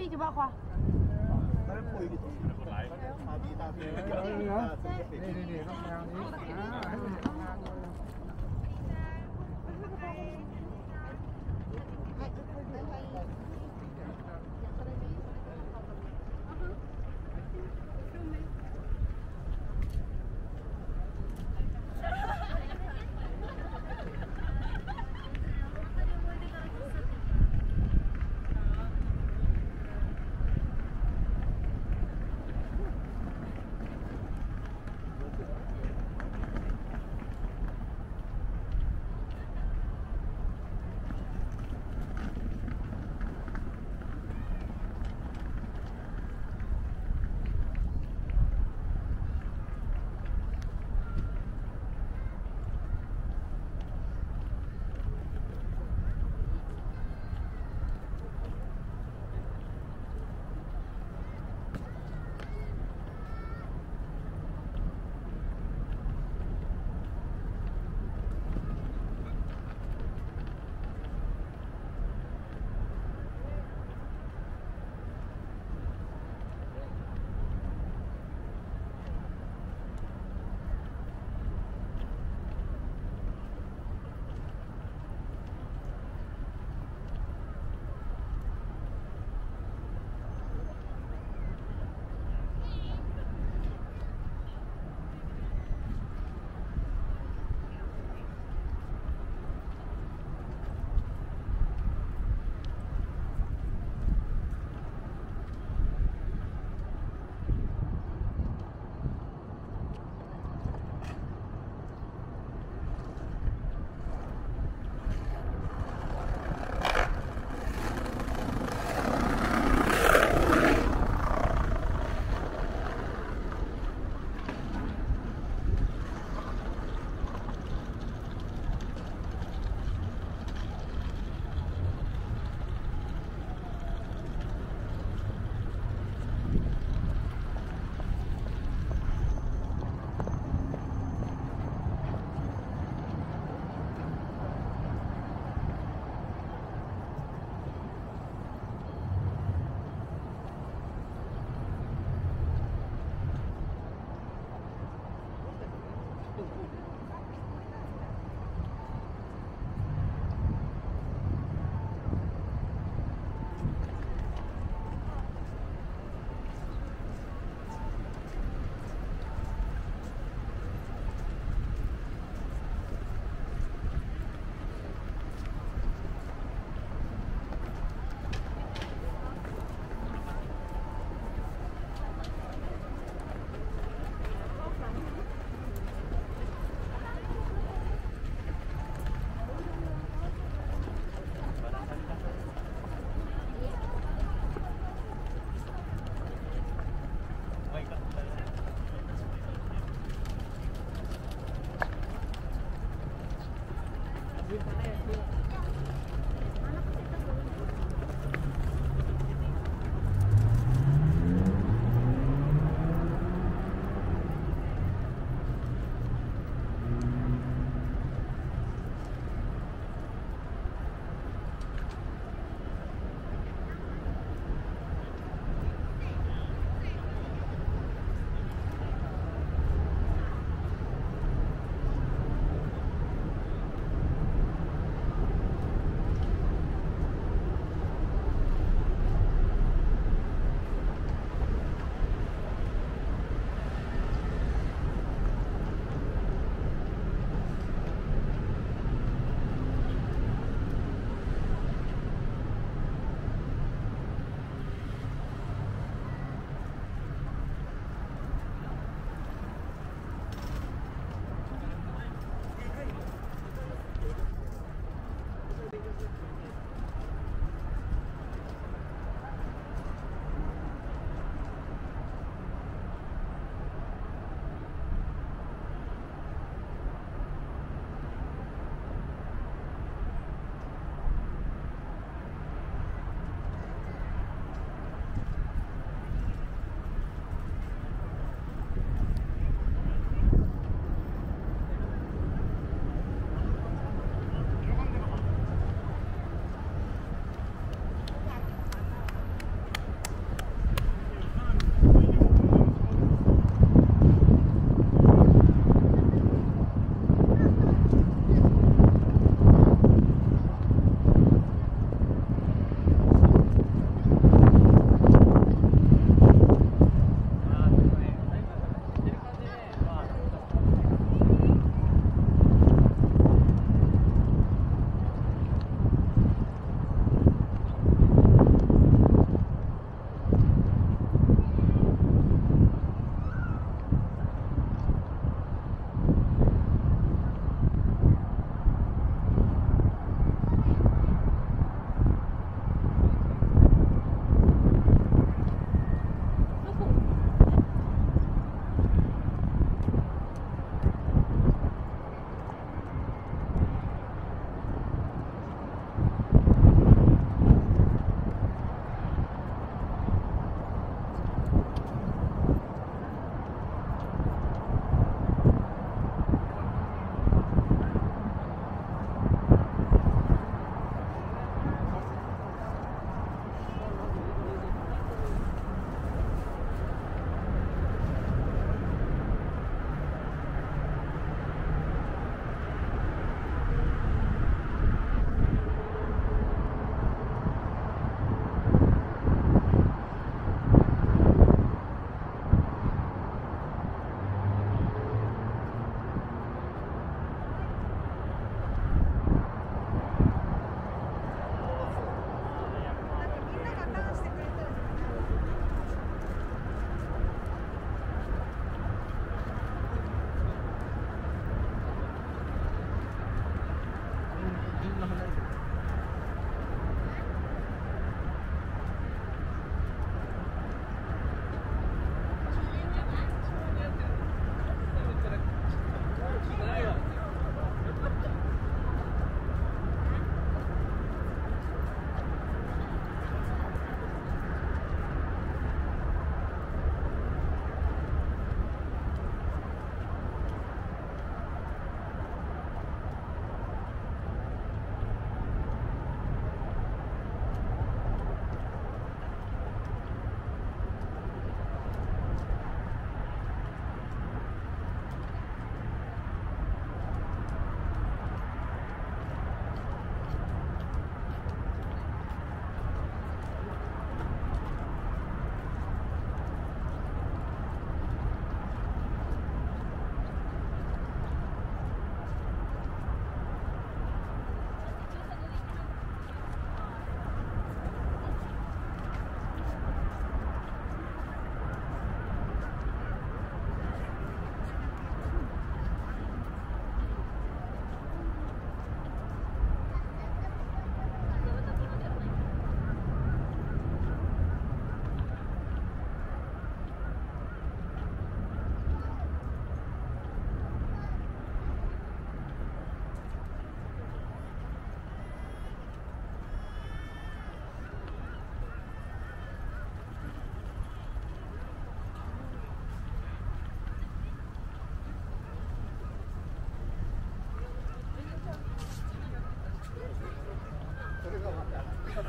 Speak about quoi Thank you.